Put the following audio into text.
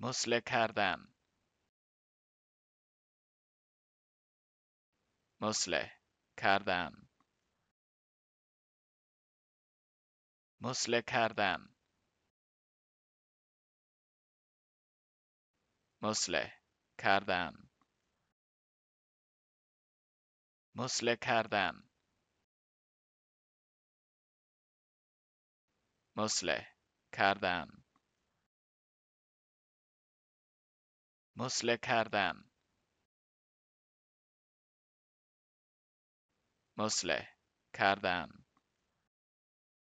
مسله کردن. مسله کردن. مسله کردن. مسله کردن. مسله کردن. مسله کردن. مسله کردن مسله کردن